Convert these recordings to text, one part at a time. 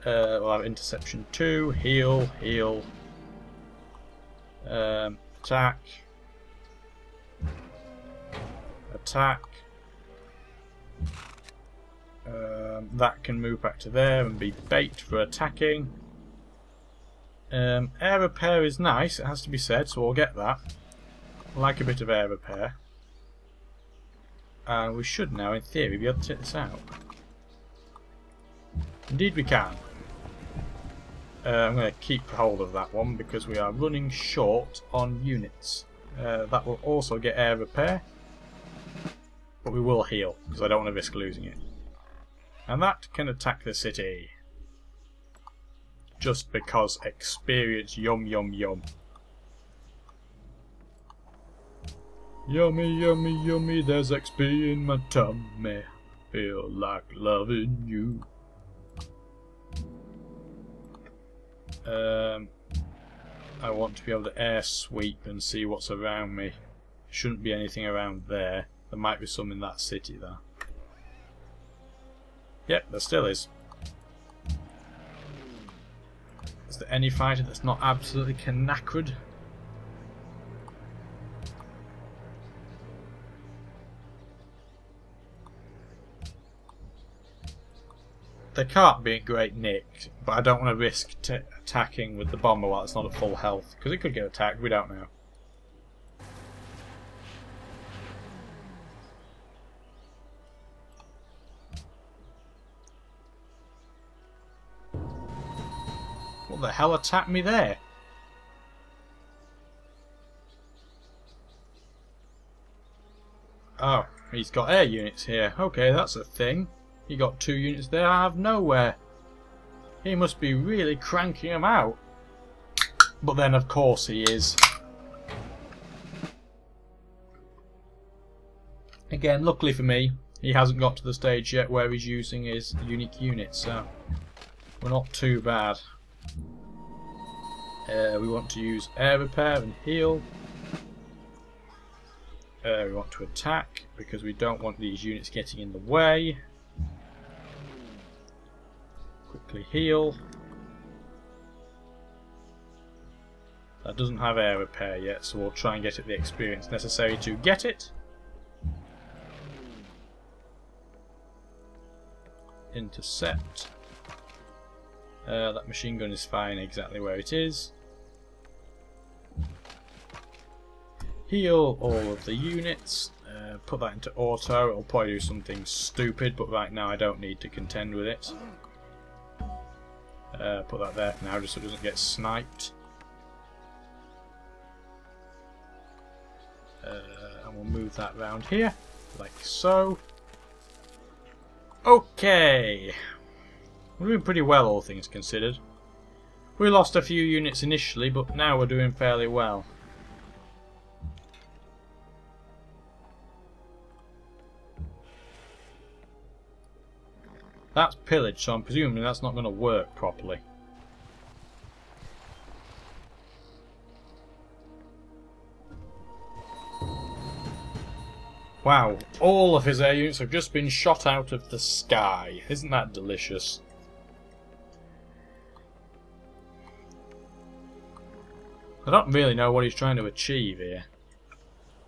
Uh, we'll have interception 2, heal, heal, um, attack, attack. Um, that can move back to there and be bait for attacking. Um, air repair is nice, it has to be said, so we'll get that. Like a bit of air repair. And we should now, in theory, be able to take this out. Indeed we can. Uh, I'm going to keep hold of that one because we are running short on units. Uh, that will also get air repair. But we will heal because I don't want to risk losing it. And that can attack the city. Just because experience yum yum yum. Yummy, yummy, yummy, there's XP in my tummy. Feel like loving you. Um, I want to be able to air sweep and see what's around me. Shouldn't be anything around there. There might be some in that city though. Yep, there still is. Is there any fighter that's not absolutely knackered? They can't be in great nick, but I don't want to risk attacking with the bomber while it's not at full health, because it could get attacked, we don't know. What the hell attacked me there? Oh, he's got air units here. Okay, that's a thing. He got two units there I have nowhere. He must be really cranking them out. But then, of course, he is. Again, luckily for me, he hasn't got to the stage yet where he's using his unique units, so we're not too bad. Uh, we want to use air repair and heal. Uh, we want to attack because we don't want these units getting in the way. Quickly heal. That doesn't have air repair yet, so we'll try and get it the experience necessary to get it. Intercept. Uh, that machine gun is fine exactly where it is. Heal all of the units. Uh, put that into auto. It'll probably do something stupid, but right now I don't need to contend with it. Uh, put that there now just so it doesn't get sniped. Uh, and we'll move that round here, like so. Okay. We're doing pretty well, all things considered. We lost a few units initially, but now we're doing fairly well. That's pillage, so I'm presuming that's not going to work properly. Wow, all of his air units have just been shot out of the sky. Isn't that delicious? I don't really know what he's trying to achieve here.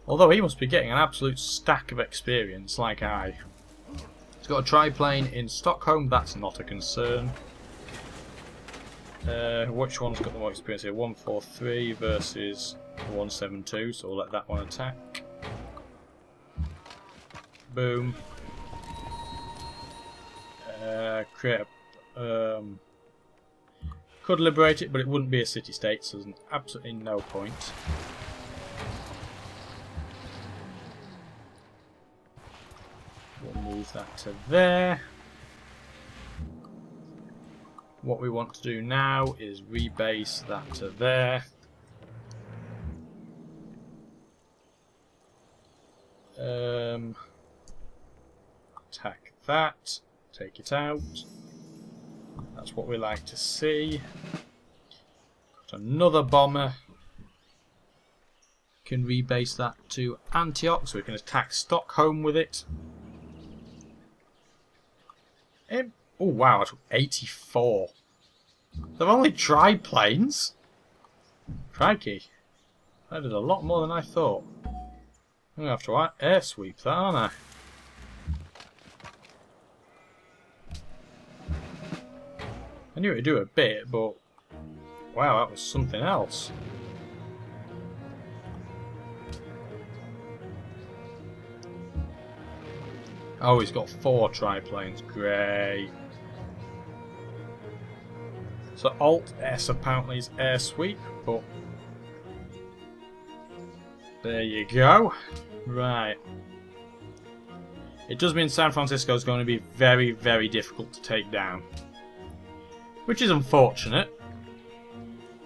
Although he must be getting an absolute stack of experience like I. He's got a triplane in Stockholm, that's not a concern. Uh, which one's got the more experience here? 143 versus 172, so we'll let that one attack. Boom. Uh, create a, um, could liberate it, but it wouldn't be a city-state, so there's absolutely no point. move that to there. What we want to do now is rebase that to there. Um, attack that, take it out. That's what we like to see. Got another bomber. Can rebase that to Antioch so we can attack Stockholm with it. Um, oh wow, 84. They're only triplanes. Crikey. That did a lot more than I thought. I'm going to have to air sweep that, aren't I? I knew it'd do a bit, but wow, that was something else. Oh, he's got four triplanes. Great. So Alt S apparently is air sweep, but there you go. Right. It does mean San Francisco is going to be very, very difficult to take down. Which is unfortunate,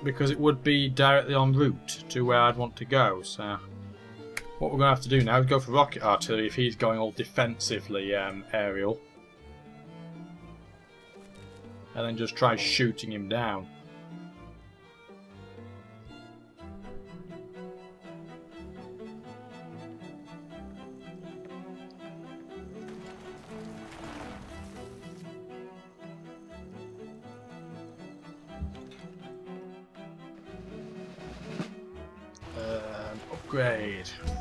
because it would be directly en route to where I'd want to go, so... What we're going to have to do now is go for rocket artillery if he's going all defensively um, aerial. And then just try shooting him down.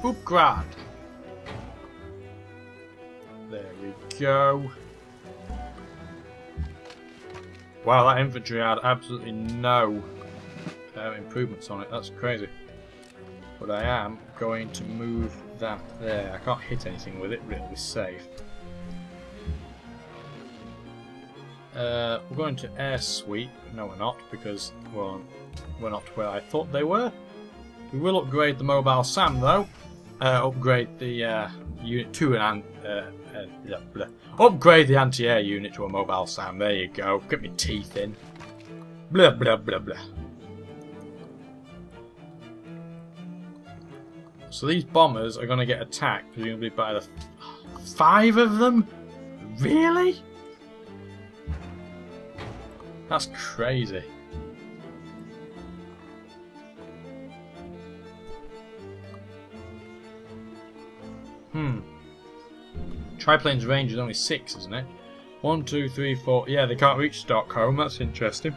Upgrade. There we go. Wow, that infantry had absolutely no uh, improvements on it. That's crazy. But I am going to move that there. I can't hit anything with it, it'll safe. Uh, we're going to air sweep. No, we're not, because well, we're not where I thought they were. We will upgrade the mobile SAM though. Uh, upgrade the uh, unit to an uh, uh, upgrade the anti-air unit to a mobile SAM. There you go. Get my teeth in. Blah blah blah blah. So these bombers are going to get attacked, presumably by the five of them. Really? That's crazy. Hmm. Triplane's range is only six, isn't it? One, two, three, four. Yeah, they can't reach Stockholm. That's interesting.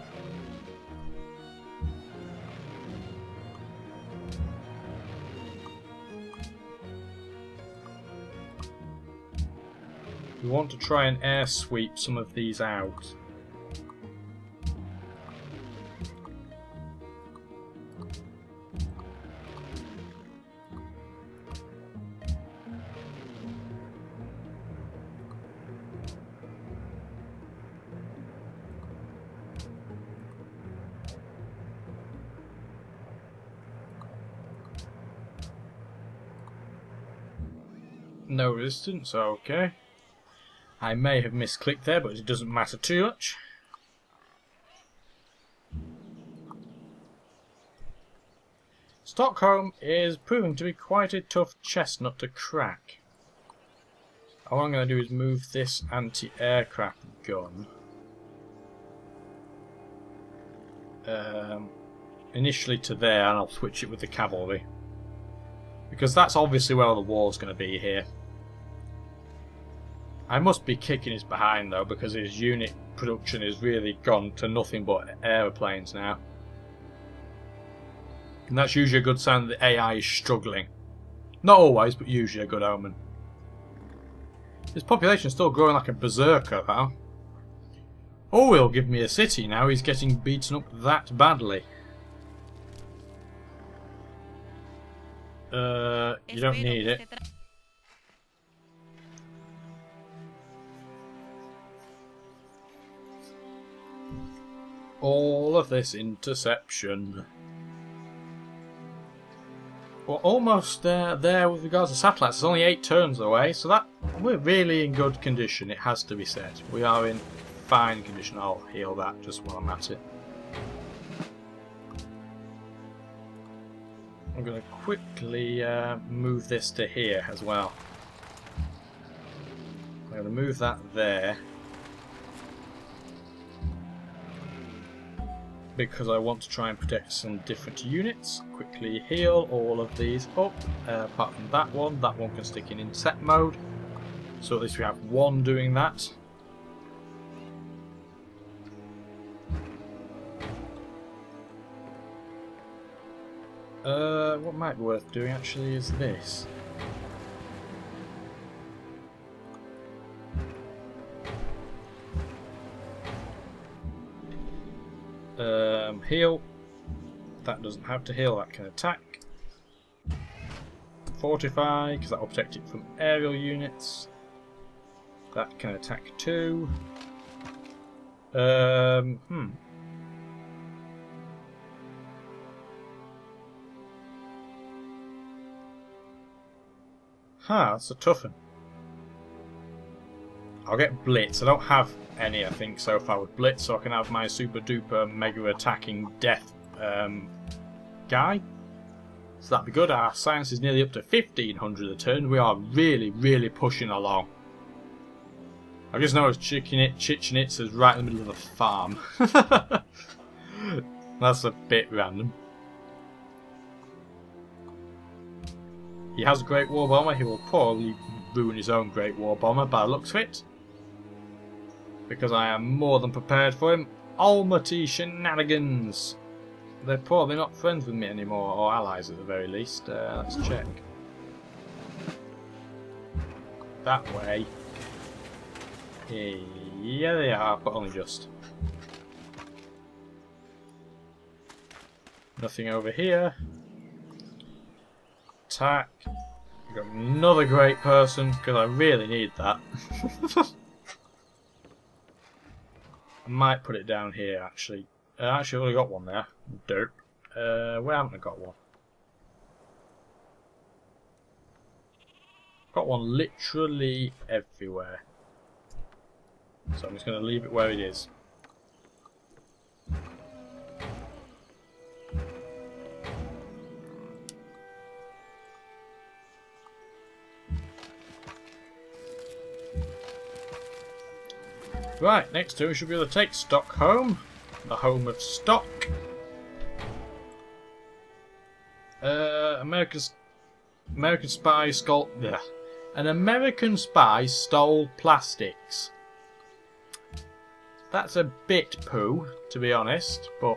We want to try and air sweep some of these out. Okay. I may have misclicked there, but it doesn't matter too much. Stockholm is proving to be quite a tough chestnut to crack. All I'm going to do is move this anti-aircraft gun. Um, initially to there, and I'll switch it with the cavalry. Because that's obviously where the war's going to be here. I must be kicking his behind though because his unit production is really gone to nothing but aeroplanes now. And that's usually a good sign that the AI is struggling. Not always, but usually a good omen. His population is still growing like a berserker though. Oh, he'll give me a city now, he's getting beaten up that badly. Uh, you don't need it. All of this interception. We're almost uh, there with regards to satellites. It's only eight turns away, so that we're really in good condition, it has to be said. We are in fine condition. I'll heal that just while I'm at it. I'm going to quickly uh, move this to here as well. I'm going to move that there. because I want to try and protect some different units. Quickly heal all of these up, uh, apart from that one. That one can stick in inset mode. So at least we have one doing that. Uh, what might be worth doing actually is this. Uh, um, heal. That doesn't have to heal, that can attack. Fortify, because that will protect it from aerial units. That can attack too. Um, hmm. Huh, that's a tough one. I'll get Blitz. I don't have any, I think, so far with Blitz, so I can have my super duper mega attacking death um, guy. So that'd be good. Our science is nearly up to 1500 a turn. We are really, really pushing along. I just noticed Chicken It, Chichen Itza is right in the middle of a farm. That's a bit random. He has a Great War Bomber. He will probably ruin his own Great War Bomber by the looks of it. Because I am more than prepared for him. Almaty shenanigans. They're probably not friends with me anymore, or allies at the very least. Uh, let's check. That way. Yeah, they are, but only just. Nothing over here attack. We've got another great person, because I really need that. I might put it down here, actually. Uh, actually, I've already got one there. Dirt. Uh, where haven't I got one? Got one literally everywhere. So I'm just going to leave it where it is. Right, next to we should be able to take Stockholm, the home of stock. Uh, American, American spy stole. An American spy stole plastics. That's a bit poo, to be honest, but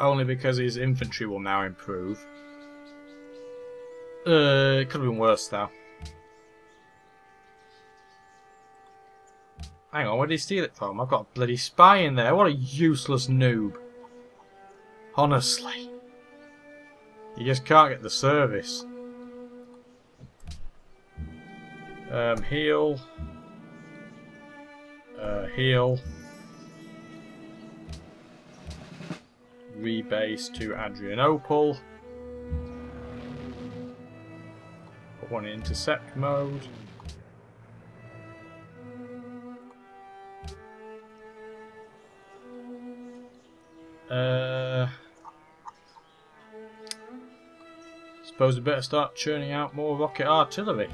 only because his infantry will now improve. Uh, it could have been worse though. Hang on, where did he steal it from? I've got a bloody spy in there. What a useless noob. Honestly. You just can't get the service. Um, heal. Uh, heal. Rebase to Adrianople. Put one in intercept mode. Uh, suppose we better start churning out more rocket artillery.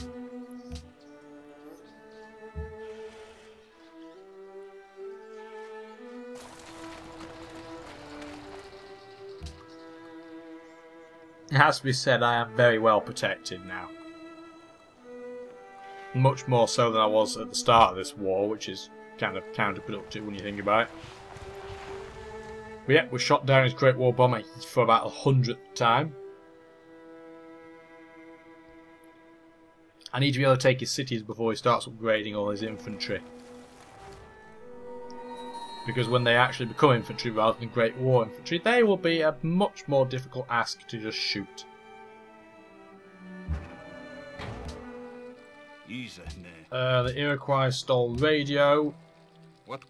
It has to be said, I am very well protected now. Much more so than I was at the start of this war, which is kind of counterproductive when you think about it. But yeah, we shot down his Great War Bomber for about a hundredth time. I need to be able to take his cities before he starts upgrading all his infantry. Because when they actually become infantry rather than Great War infantry, they will be a much more difficult ask to just shoot. Uh, the Iroquois stole radio.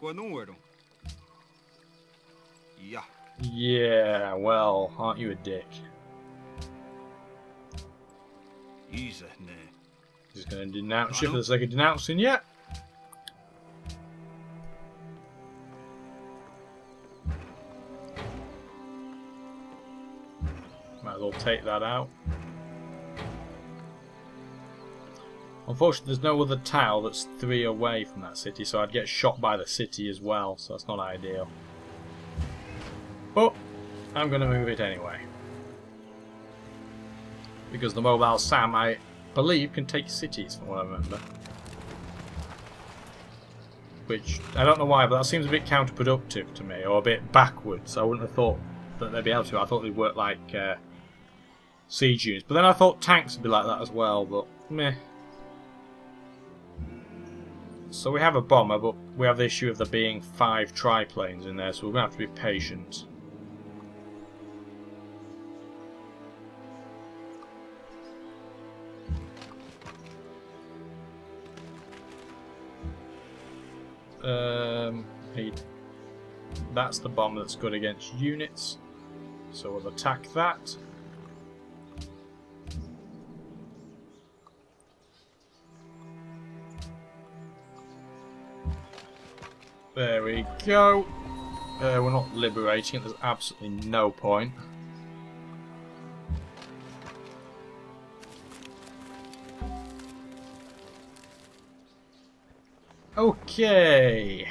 Going on yeah. Yeah, well, aren't you a dick? Easy, He's going to denounce you for the sake of denouncing you. Might as well take that out. Unfortunately, there's no other tile that's three away from that city, so I'd get shot by the city as well, so that's not ideal. But I'm going to move it anyway. Because the Mobile SAM, I believe, can take cities, from what I remember. Which, I don't know why, but that seems a bit counterproductive to me, or a bit backwards. I wouldn't have thought that they'd be able to. I thought they'd work like uh, siege units. But then I thought tanks would be like that as well, but meh. So we have a bomber, but we have the issue of there being five triplanes in there, so we're going to have to be patient. Um, he, that's the bomb that's good against units, so we'll attack that. There we go. Uh, we're not liberating it, there's absolutely no point. Okay.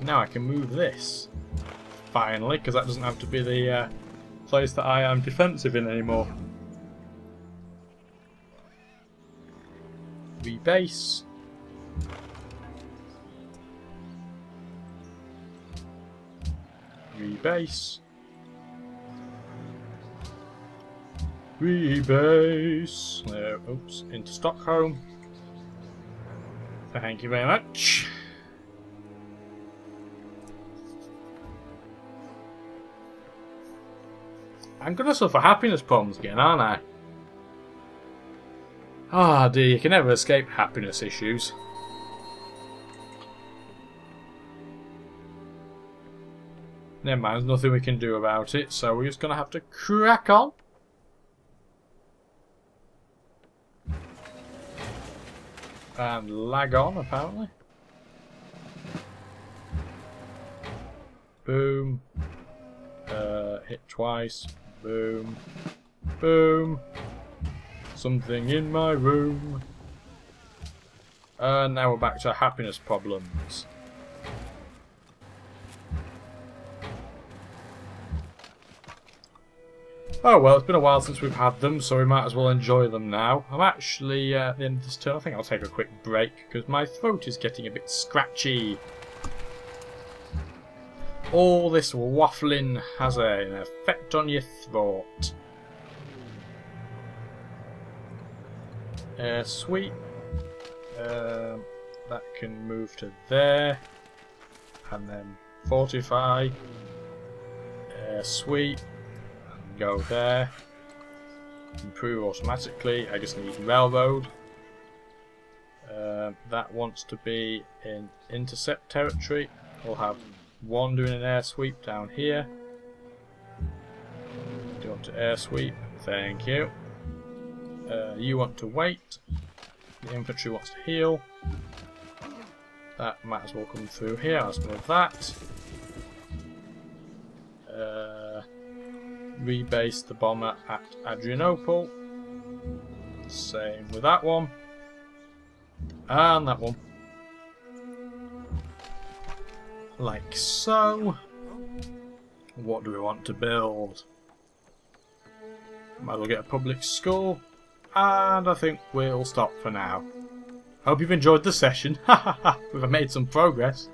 Now I can move this. Finally, because that doesn't have to be the uh, place that I am defensive in anymore. Rebase. Rebase. Rebase. Uh, oops, into Stockholm. Thank you very much. I'm gonna suffer happiness problems again, aren't I? Ah, oh, dear, you can never escape happiness issues. Never mind, there's nothing we can do about it, so we're just gonna have to crack on. And lag on, apparently. Boom. Uh, hit twice. Boom. Boom. Something in my room. And now we're back to happiness problems. Oh well, it's been a while since we've had them, so we might as well enjoy them now. I'm actually, uh, at the end of this turn, I think I'll take a quick break, because my throat is getting a bit scratchy. All this waffling has an effect on your throat. Uh, sweet. Uh, that can move to there. And then fortify. Uh, sweet go there. Improve automatically. I just need railroad. Uh, that wants to be in intercept territory. We'll have one doing an air sweep down here. Do you want to air sweep? Thank you. Uh, you want to wait. The infantry wants to heal. That might as well come through here. Let's move that. Rebase the bomber at Adrianople. Same with that one. And that one. Like so. What do we want to build? Might as well get a public school. And I think we'll stop for now. Hope you've enjoyed the session. We've made some progress.